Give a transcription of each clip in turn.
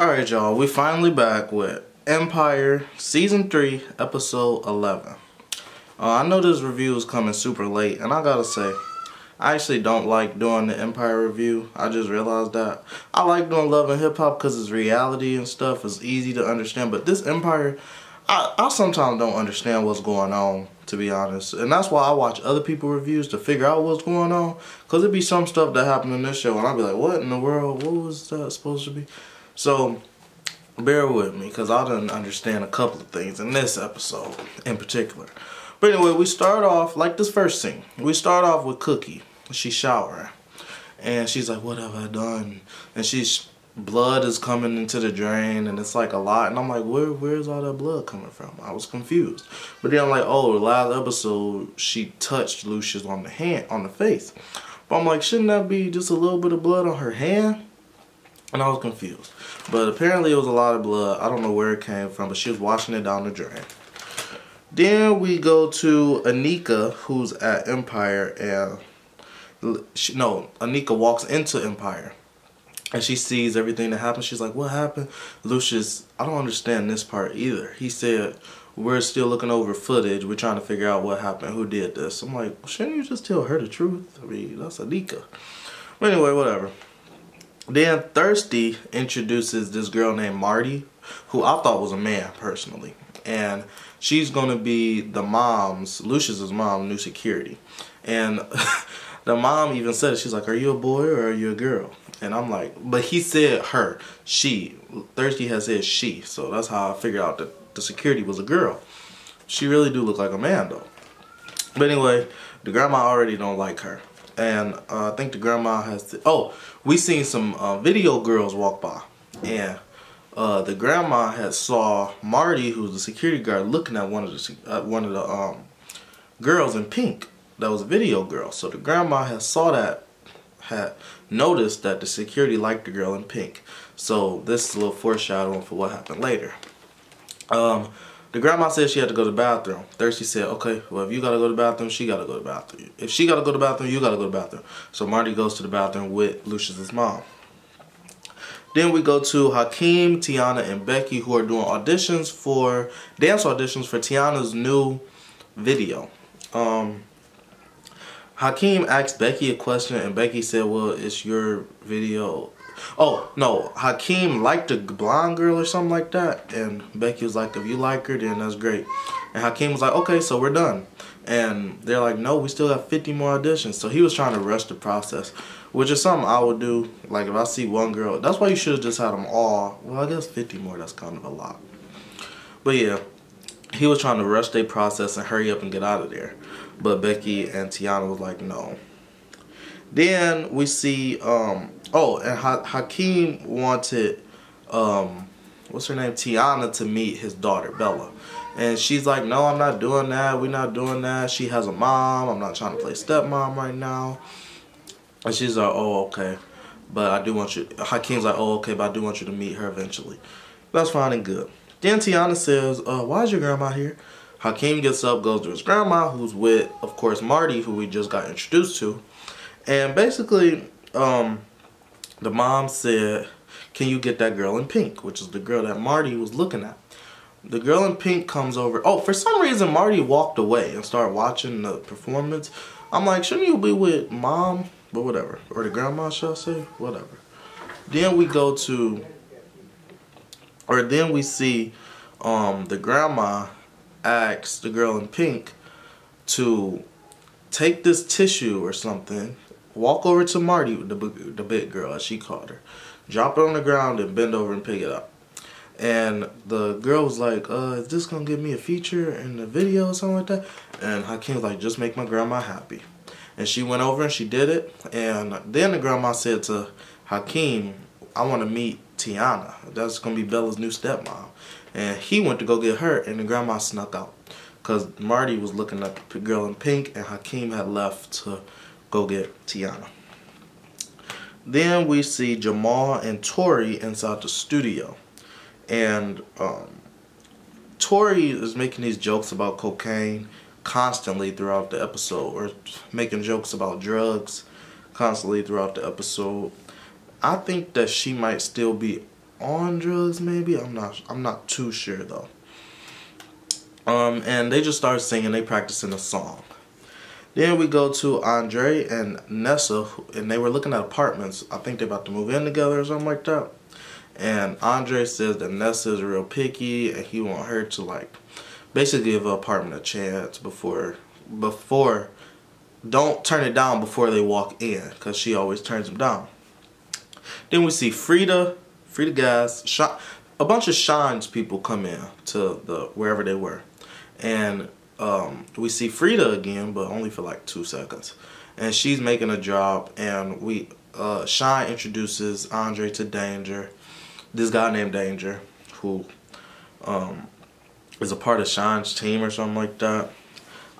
Alright y'all, we finally back with Empire Season 3, Episode 11. Uh, I know this review is coming super late, and I gotta say, I actually don't like doing the Empire review. I just realized that. I like doing Love and Hip Hop because it's reality and stuff. It's easy to understand, but this Empire, I, I sometimes don't understand what's going on, to be honest. And that's why I watch other people reviews to figure out what's going on. Because it'd be some stuff that happened in this show, and I'd be like, what in the world? What was that supposed to be? So bear with me because I didn't understand a couple of things in this episode in particular. But anyway, we start off like this first scene. We start off with Cookie. She's showering. And she's like, what have I done? And she's blood is coming into the drain and it's like a lot. And I'm like, where where's all that blood coming from? I was confused. But then I'm like, oh, last episode she touched Lucious on the hand on the face. But I'm like, shouldn't that be just a little bit of blood on her hand? And I was confused. But apparently it was a lot of blood. I don't know where it came from, but she was washing it down the drain. Then we go to Anika, who's at Empire, and she, no, Anika walks into Empire. And she sees everything that happened. She's like, what happened? Lucious, I don't understand this part either. He said, we're still looking over footage. We're trying to figure out what happened, who did this. I'm like, shouldn't you just tell her the truth? I mean, that's Anika. But anyway, whatever. Then Thirsty introduces this girl named Marty, who I thought was a man personally. And she's going to be the mom's, Lucious's mom, new security. And the mom even said. She's like, are you a boy or are you a girl? And I'm like, but he said her, she. Thirsty has said she. So that's how I figured out that the security was a girl. She really do look like a man though. But anyway, the grandma already don't like her and uh, I think the grandma has. To, oh, we seen some uh, video girls walk by, and uh, the grandma had saw Marty, who's the security guard, looking at one of the one of the um, girls in pink. That was a video girl. So the grandma had saw that, had noticed that the security liked the girl in pink. So this is a little foreshadowing for what happened later. Um, the grandma said she had to go to the bathroom. Thirsty said, okay, well, if you got to go to the bathroom, she got to go to the bathroom. If she got to go to the bathroom, you got to go to the bathroom. So Marty goes to the bathroom with Lucious's mom. Then we go to Hakeem, Tiana, and Becky who are doing auditions for, dance auditions for Tiana's new video. Um, Hakeem asked Becky a question and Becky said, well, it's your video Oh, no. Hakeem liked a blonde girl or something like that. And Becky was like, if you like her, then that's great. And Hakeem was like, okay, so we're done. And they're like, no, we still have 50 more auditions. So he was trying to rush the process, which is something I would do. Like, if I see one girl, that's why you should have just had them all. Well, I guess 50 more, that's kind of a lot. But yeah, he was trying to rush their process and hurry up and get out of there. But Becky and Tiana was like, no. Then we see um, Oh, and ha Hakeem wanted, um, what's her name, Tiana, to meet his daughter, Bella. And she's like, no, I'm not doing that. We're not doing that. She has a mom. I'm not trying to play stepmom right now. And she's like, oh, okay. But I do want you, Hakeem's like, oh, okay, but I do want you to meet her eventually. That's fine and good. Then Tiana says, uh, why is your grandma here? Hakeem gets up, goes to his grandma, who's with, of course, Marty, who we just got introduced to. And basically, um, the mom said, can you get that girl in pink, which is the girl that Marty was looking at. The girl in pink comes over. Oh, for some reason, Marty walked away and started watching the performance. I'm like, shouldn't you be with mom? But whatever. Or the grandma, shall I say? Whatever. Then we go to, or then we see um, the grandma asks the girl in pink to take this tissue or something walk over to Marty, the, the big girl, as she called her, drop it on the ground and bend over and pick it up. And the girl was like, uh, is this gonna give me a feature in the video or something like that? And Hakeem was like, just make my grandma happy. And she went over and she did it. And then the grandma said to Hakeem, I want to meet Tiana. That's gonna be Bella's new stepmom. And he went to go get her and the grandma snuck out. Because Marty was looking at the girl in pink and Hakeem had left to go get Tiana. Then we see Jamal and Tori inside the studio. And um, Tori is making these jokes about cocaine constantly throughout the episode, or making jokes about drugs constantly throughout the episode. I think that she might still be on drugs maybe. I'm not I'm not too sure though. Um, and they just start singing. They practicing a song. Then we go to Andre and Nessa, and they were looking at apartments. I think they're about to move in together or something like that. And Andre says that Nessa is real picky, and he want her to like basically give her apartment a chance before before don't turn it down before they walk in, cause she always turns them down. Then we see Freda, Freda Gatz, a bunch of Shines people come in to the wherever they were, and um, we see Freda again, but only for like two seconds. And she's making a drop, and we uh, Shine introduces Andre to Danger, this guy named Danger, who um, is a part of Shine's team or something like that.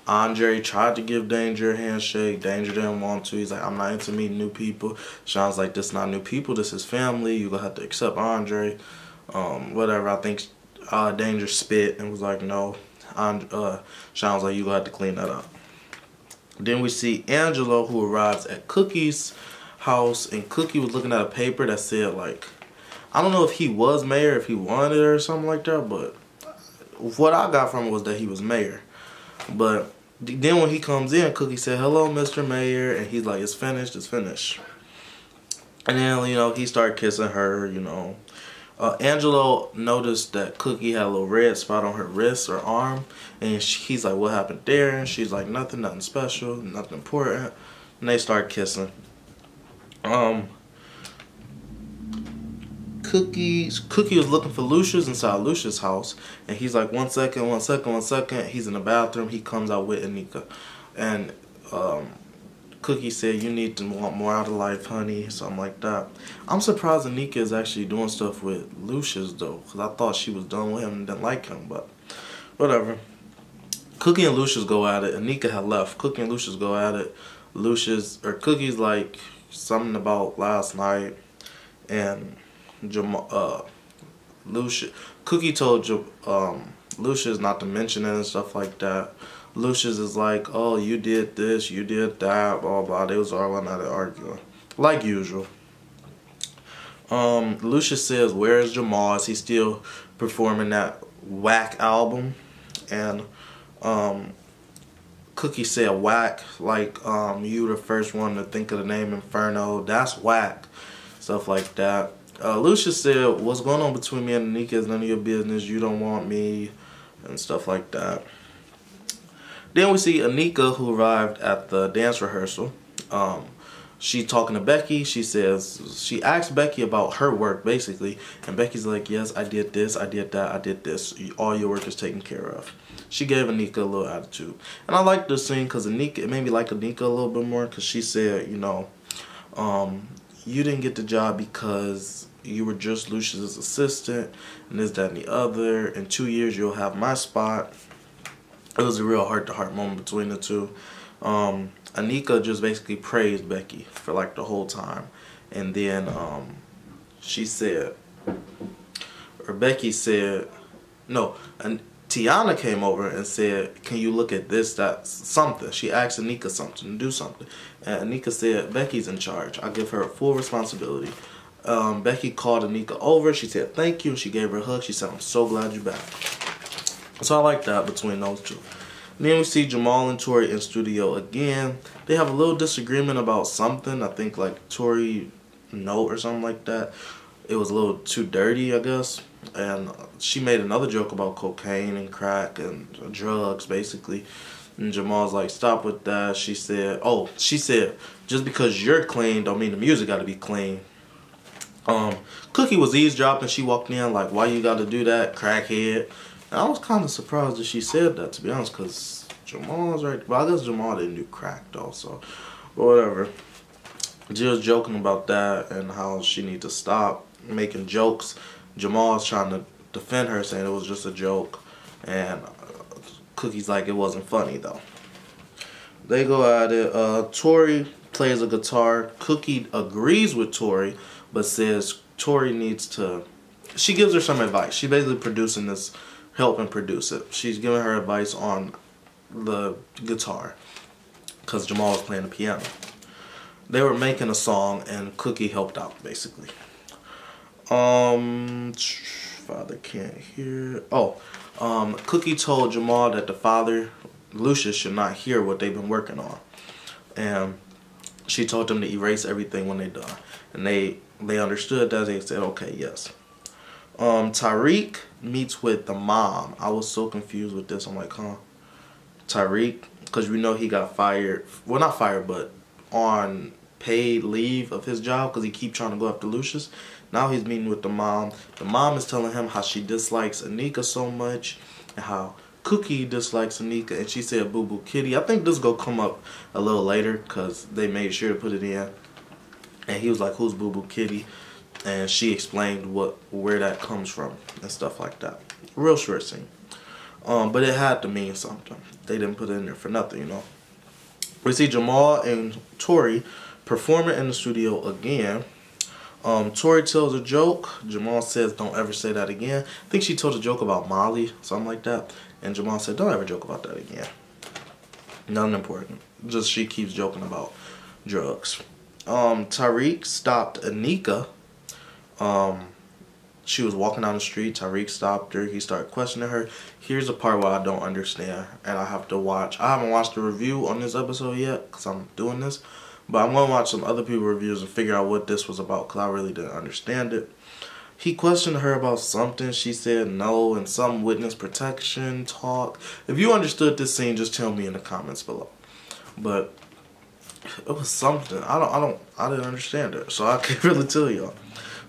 Andre tried to give Danger a handshake. Danger didn't want to. He's like, I'm not into meeting new people. Shine's like, this not new people. This is family. You're going to have to accept Andre. Um, whatever. I think uh, Danger spit and was like, no, and uh, Sean's like, you gonna have to clean that up. Then we see Angelo who arrives at Cookie's house and Cookie was looking at a paper that said like, I don't know if he was mayor, if he wanted or something like that, but what I got from it was that he was mayor. But then when he comes in, Cookie said, hello, Mr. Mayor, and he's like, it's finished, it's finished. And then, you know, he started kissing her, you know, uh, Angelo noticed that Cookie had a little red spot on her wrist or arm, and she, he's like, "What happened there?" And she's like, "Nothing, nothing special, nothing important." And they start kissing. Um, Cookie Cookie was looking for Lucious inside Lucious' house, and he's like, "One second, one second, one second. He's in the bathroom. He comes out with Anika, and um, Cookie said, you need to want more out of life, honey, something like that. I'm surprised Anika is actually doing stuff with Lucious, though, because I thought she was done with him and didn't like him, but whatever. Cookie and Lucious go at it. Anika had left. Cookie and Lucious go at it. Lucious, or Cookie's like something about last night, and Jamal, uh, Lucious, Cookie told um, Lucious not to mention it and stuff like that. Lucious is like, oh, you did this, you did that, blah, blah. They was all at it arguing. Like usual. Um, Lucious says, where is Jamal? Is he still performing that whack album? And um, Cookie said whack, like um, you the first one to think of the name Inferno. That's whack. Stuff like that. Uh, Lucious said, what's going on between me and Anika is none of your business. You don't want me and stuff like that. Then we see Anika who arrived at the dance rehearsal. Um, talking to Becky. She says she asks Becky about her work basically, and Becky's like, "Yes, I did this, I did that, I did this. All your work is taken care of." She gave Anika a little attitude, and I like this scene because Anika it made me like Anika a little bit more because she said, you know, um, you didn't get the job because you were just Lucious's assistant, and this, that, and the other. In two years, you'll have my spot it was a real heart-to-heart moment between the two. Um, Anika just basically praised Becky for like the whole time. And then um, she said, or Becky said, no, and Tiana came over and said, can you look at this, that, something. She asked Anika something, do something. And Anika said, Becky's in charge. I give her full responsibility. Um, Becky called Anika over. She said, thank you. She gave her a hug. She said, I'm so glad you're back. So I like that between those two. Then we see Jamal and Tori in studio again. They have a little disagreement about something. I think like Tori note or something like that. It was a little too dirty, I guess. And she made another joke about cocaine and crack and drugs, basically. And Jamal's like, stop with that. She said, oh, she said, just because you're clean don't mean the music got to be clean. Um, Cookie was eavesdropping. She walked in like, why you got to do that, crackhead? I was kind of surprised that she said that, to be honest, because Jamal's right. Well, I guess Jamal didn't do crack, though, so but whatever. She was joking about that and how she need to stop making jokes. Jamal's trying to defend her, saying it was just a joke, and uh, Cookie's like it wasn't funny though. They go at it. Uh, Tori plays a guitar. Cookie agrees with Tori, but says Tori needs to. She gives her some advice. She's basically producing this helping produce it. She's giving her advice on the guitar because Jamal was playing the piano. They were making a song and Cookie helped out basically. Um, father can't hear. Oh, um, Cookie told Jamal that the father, Lucious, should not hear what they've been working on, and she told them to erase everything when they're done, and they they understood that. They said, okay, yes. Um, Tariq meets with the mom. I was so confused with this. I'm like, huh? Tariq, because we know he got fired. Well, not fired, but on paid leave of his job because he keep trying to go after Lucious. Now he's meeting with the mom. The mom is telling him how she dislikes Anika so much and how Cookie dislikes Anika and she said Boo Boo Kitty. I think this is going to come up a little later because they made sure to put it in. And he was like, who's Boo Boo Kitty? And she explained what where that comes from and stuff like that. Real short scene. Um, but it had to mean something. They didn't put it in there for nothing, you know. We see Jamal and Tori performing in the studio again. Um, Tori tells a joke. Jamal says, don't ever say that again. I think she told a joke about Molly, something like that. And Jamal said, don't ever joke about that again. Nothing important. Just she keeps joking about drugs. Um, Tariq stopped Anika. Um, she was walking down the street. Tariq stopped her. He started questioning her. Here's the part where I don't understand. And I have to watch. I haven't watched the review on this episode yet because I'm doing this. But I'm going to watch some other people reviews and figure out what this was about because I really didn't understand it. He questioned her about something. She said no and some witness protection talk. If you understood this scene, just tell me in the comments below. But it was something. I don't I don't I didn't understand it. So I can't really tell y'all.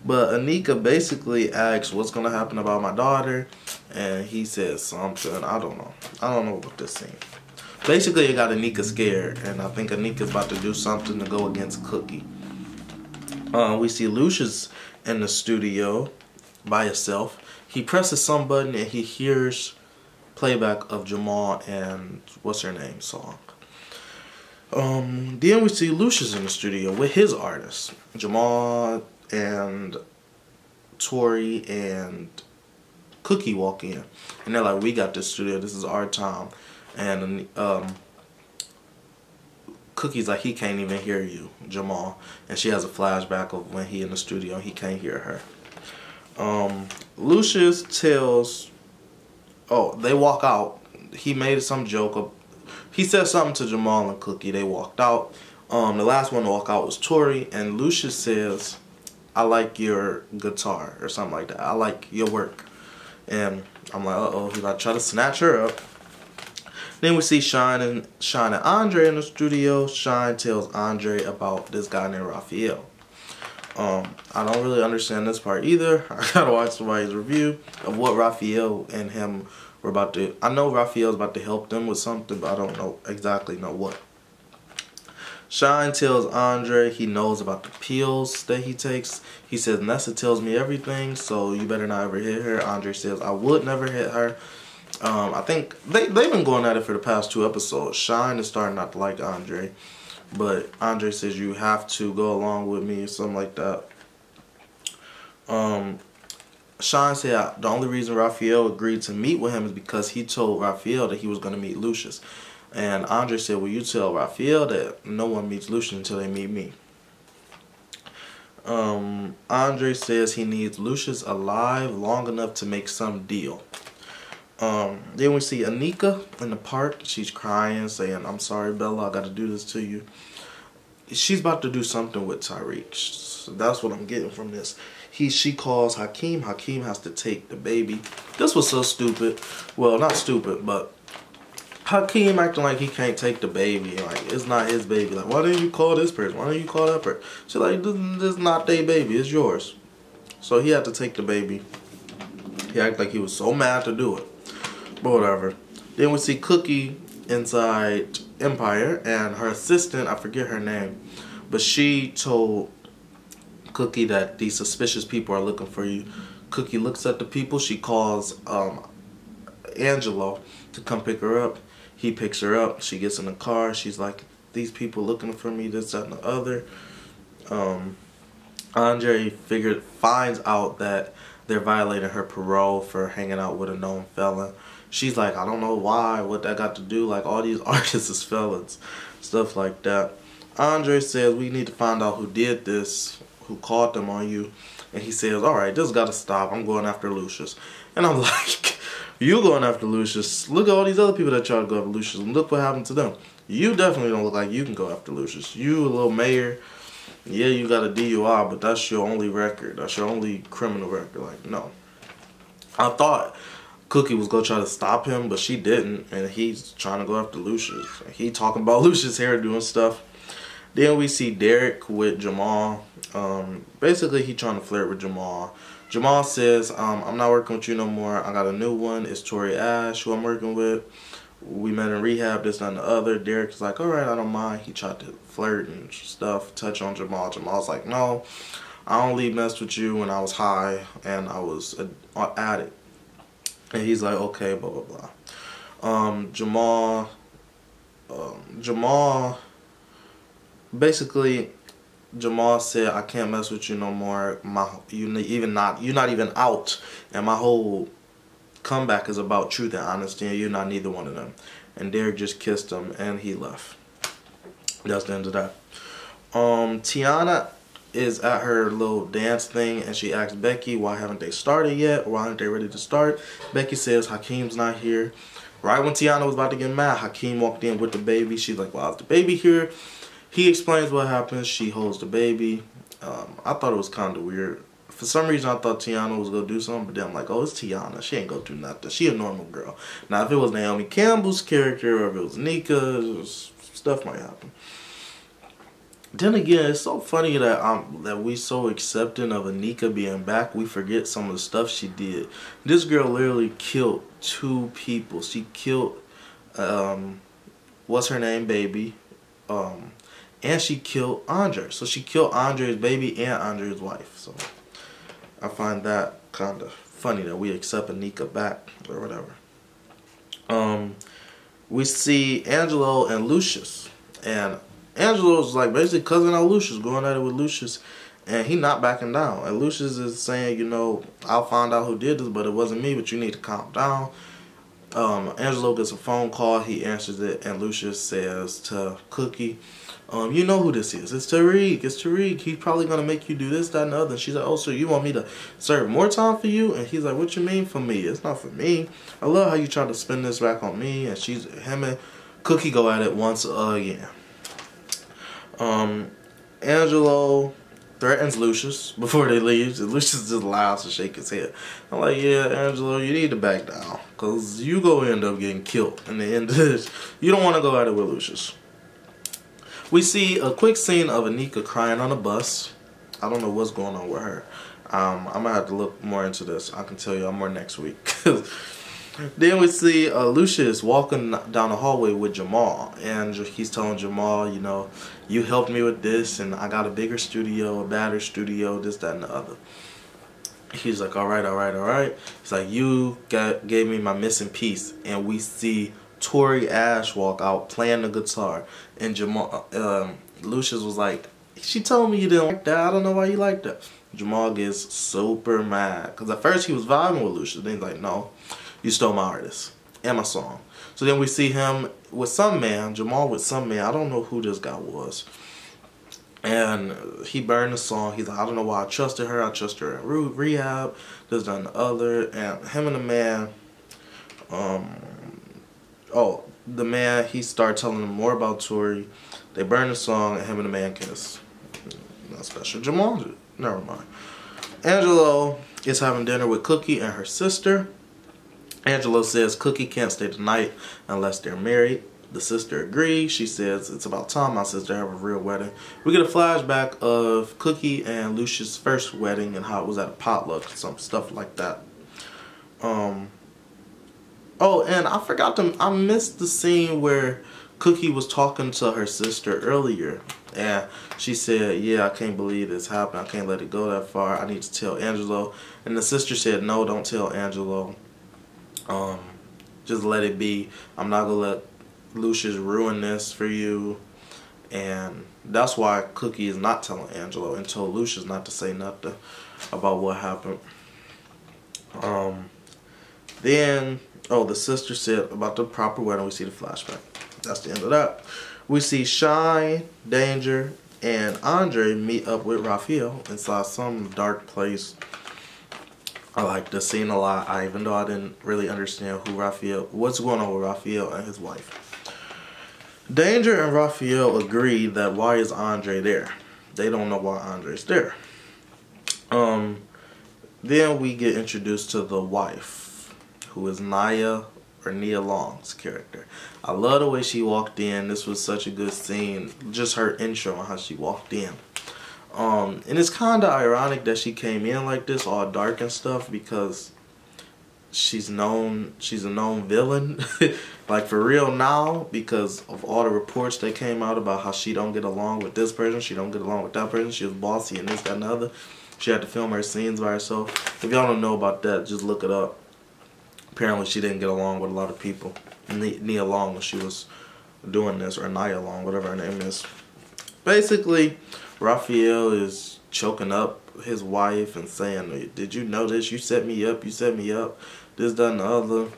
But Anika basically asks what's gonna happen about my daughter and he says something. I don't know. I don't know what this scene. Basically, it got Anika scared, and I think Anika's about to do something to go against Cookie. Uh, we see Lucious in the studio by himself. He presses some button and he hears playback of Jamal and what's her name song. Um, then we see Lucious in the studio with his artists, Jamal and Tori and Cookie walk in, and they're like, "We got this studio. This is our time." and um, Cookie's like he can't even hear you, Jamal, and she has a flashback of when he in the studio he can't hear her. Um, Lucious tells, oh, they walk out. He made some joke. Of, he said something to Jamal and Cookie. They walked out. Um, the last one to walk out was Tori, and Lucious says, "I like your guitar" or something like that. I like your work, and I'm like, uh oh, he's about to try to snatch her up. Then we see Shine and Shine and Andre in the studio. Shine tells Andre about this guy named Raphael. Um, I don't really understand this part either. I gotta watch somebody's review of what Raphael and him were about to. I know Raphael's about to help them with something, but I don't know exactly know what. Shine tells Andre he knows about the pills that he takes. He says Nessa tells me everything, so you better not ever hit her. Andre says I would never hit her. Um, I think they, they've been going at it for the past two episodes. Shine is starting not to like Andre. But Andre says you have to go along with me or something like that. Um, Shine said the only reason Raphael agreed to meet with him is because he told Raphael that he was going to meet Lucious. And Andre said, well, you tell Raphael that no one meets Lucious until they meet me. Um, Andre says he needs Lucious alive long enough to make some deal. Um, then we see Anika in the park. She's crying, saying, I'm sorry, Bella, I got to do this to you. She's about to do something with Tariq. So that's what I'm getting from this. He, She calls Hakeem. Hakeem has to take the baby. This was so stupid. Well, not stupid, but Hakeem acting like he can't take the baby. Like, it's not his baby. Like, why didn't you call this person? Why didn't you call that person? She's like, this, this is not their baby. It's yours. So he had to take the baby. He acted like he was so mad to do it. But whatever. Then we see Cookie inside Empire and her assistant, I forget her name, but she told Cookie that these suspicious people are looking for you. Cookie looks at the people. She calls um, Angelo to come pick her up. He picks her up. She gets in the car. She's like, these people looking for me, this, that, and the other. Um, Andre figured finds out that they're violating her parole for hanging out with a known felon she's like, I don't know why, what that got to do. Like, all these artists is felons, stuff like that. Andre says we need to find out who did this, who caught them on you. And he says, all right, this got to stop. I'm going after Lucious. And I'm like, you going after Lucious. Look at all these other people that tried to go after Lucious. And look what happened to them. You definitely don't look like you can go after Lucious. You a little mayor. Yeah, you got a DUI, but that's your only record. That's your only criminal record. Like, no. I thought Cookie was gonna try to stop him, but she didn't, and he's trying to go after Lucious. He talking about Lucious hair doing stuff. Then we see Derek with Jamal. Um, basically, he trying to flirt with Jamal. Jamal says, um, I'm not working with you no more. I got a new one. It's Tori Ash, who I'm working with. We met in rehab, this, and the other. Derek's like, all right, I don't mind. He tried to flirt and stuff, touch on Jamal. Jamal's like, no, I only messed with you when I was high and I was an addict. And he's like, okay, blah, blah, blah. Um, Jamal, um, Jamal, basically, Jamal said, I can't mess with you no more. My, you even not, you're not even out. And my whole comeback is about truth and honesty, and you're not neither one of them. And Derek just kissed him, and he left. That's the end of that. Um, Tiana is at her little dance thing and she asks Becky why haven't they started yet why aren't they ready to start Becky says Hakeem's not here right when Tiana was about to get mad Hakeem walked in with the baby she's like well is the baby here he explains what happens she holds the baby. Um, I thought it was kind of weird. For some reason I thought Tiana was gonna do something but then I'm like oh it's Tiana. She ain't gonna do nothing. She a normal girl. Now if it was Naomi Campbell's character or if it was Nika stuff might happen. Then again, it's so funny that um that we so accepting of Anika being back, we forget some of the stuff she did. This girl literally killed two people. She killed um what's her name, baby, um, and she killed Andre. So she killed Andre's baby and Andre's wife. So I find that kind of funny that we accept Anika back or whatever. Um, we see Angelo and Lucious, and Angelo's like basically cousin of Lucious, going at it with Lucious, and he not backing down. And Lucious is saying, you know, I'll find out who did this, but it wasn't me. But you need to calm down. Um, Angelo gets a phone call. He answers it, and Lucious says to Cookie, um, you know who this is. It's Tariq. It's Tariq. He's probably going to make you do this, that, and the other. And she's like, oh, so you want me to serve more time for you? And he's like, what you mean for me? It's not for me. I love how you try to spin this back on me. And she's, him and Cookie go at it once again. Um, Angelo threatens Lucious before they leave. And Lucious just laughs and shake his head. I'm like, yeah, Angelo, you need to back down. Because you go end up getting killed in the end of this. You don't want to go it with Lucious. We see a quick scene of Anika crying on a bus. I don't know what's going on with her. Um, I'm going to have to look more into this. I can tell you all more next week. then we see uh, Lucious walking down the hallway with Jamal, and he's telling Jamal, you know, you helped me with this, and I got a bigger studio, a better studio, this, that, and the other. He's like, all right, all right, all right. He's like, you got, gave me my missing piece, and we see Tori Ash walk out playing the guitar, and Jamal, um, Lucious was like, she told me you didn't like that. I don't know why you like that. Jamal gets super mad because at first he was vibing with Lucious. Then he's like, no, you stole my artist and my song. So then we see him with some man, Jamal with some man. I don't know who this guy was. And he burned the song. He's like, I don't know why I trusted her. I trusted her in rehab. This, done the other. And him and the man, um, oh, the man, he started telling him more about Tori. They burned the song and him and the man kiss. Not special. Jamal, never mind. Angelo is having dinner with Cookie and her sister. Angelo says Cookie can't stay tonight unless they're married. The sister agrees. She says it's about time my sister have a real wedding. We get a flashback of Cookie and Lucia's first wedding and how it was at a potluck, some stuff like that. Um. Oh, and I forgot to. I missed the scene where Cookie was talking to her sister earlier, and she said, "Yeah, I can't believe this happened. I can't let it go that far. I need to tell Angelo." And the sister said, "No, don't tell Angelo." Um, just let it be. I'm not gonna let Lucious ruin this for you. And that's why Cookie is not telling Angelo and told Lucious not to say nothing about what happened. Um, then, oh, the sister said about the proper wedding. We see the flashback. That's the end of that. We see Shine, Danger, and Andre meet up with Raphael inside some dark place. I like the scene a lot, I, even though I didn't really understand who Raphael, what's going on with Raphael and his wife. Danger and Raphael agree that why is Andre there? They don't know why Andre's there. Um, then we get introduced to the wife, who is Nia or Nia Long's character. I love the way she walked in. This was such a good scene. Just her intro and how she walked in. Um, and it's kind of ironic that she came in like this, all dark and stuff, because she's known she's a known villain. Like for real now because of all the reports that came out about how she don't get along with this person she don't get along with that person she was bossy and this that and the other. She had to film her scenes by herself. If y'all don't know about that just look it up. Apparently she didn't get along with a lot of people. Nia long when she was doing this or nia long whatever her name is. Basically raphael is choking up his wife and saying, "Did you know this? You set me up. You set me up. This, that, and the other."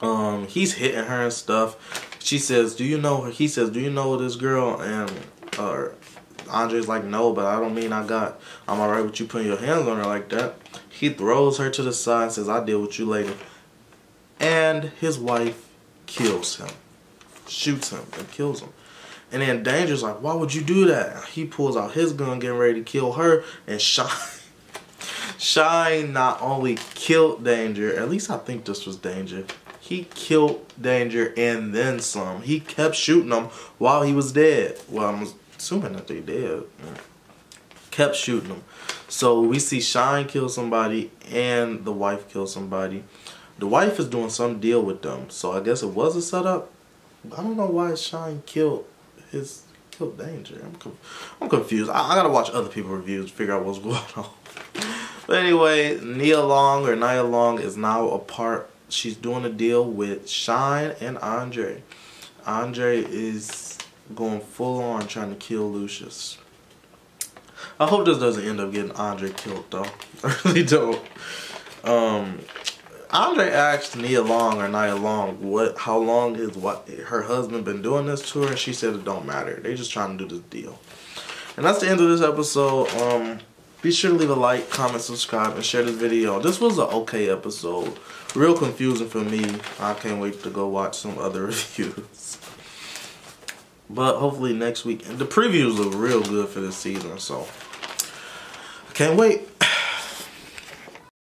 Um, he's hitting her and stuff. She says, "Do you know?" He says, "Do you know this girl?" And uh, Andre's like, "No, but I don't mean I got. I'm alright with you putting your hands on her like that." He throws her to the side and says, "I'll deal with you later." And his wife kills him, shoots him, and kills him. And then Danger's like, why would you do that? He pulls out his gun, getting ready to kill her, and Shine, Shine not only killed Danger, at least I think this was Danger. He killed Danger and then some. He kept shooting him while he was dead. Well, I'm assuming that they did. Kept shooting him. So we see Shine kill somebody and the wife kill somebody. The wife is doing some deal with them. So I guess it was a setup. I don't know why Shine killed his killed Danger. I'm, I'm confused. I, I, gotta watch other people's reviews figure out what's going on. but anyway, Nia Long or Nia Long is now a part. She's doing a deal with Shine and Andre. Andre is going full on trying to kill Lucius. I hope this doesn't end up getting Andre killed though. I really don't. Um, Andre asked Nia Long or Nia Long what how long is what her husband been doing this to her and she said it don't matter. They just trying to do this deal. And that's the end of this episode. Um be sure to leave a like, comment, subscribe, and share this video. This was an okay episode. Real confusing for me. I can't wait to go watch some other reviews. But hopefully next week. The previews look real good for this season, so I can't wait.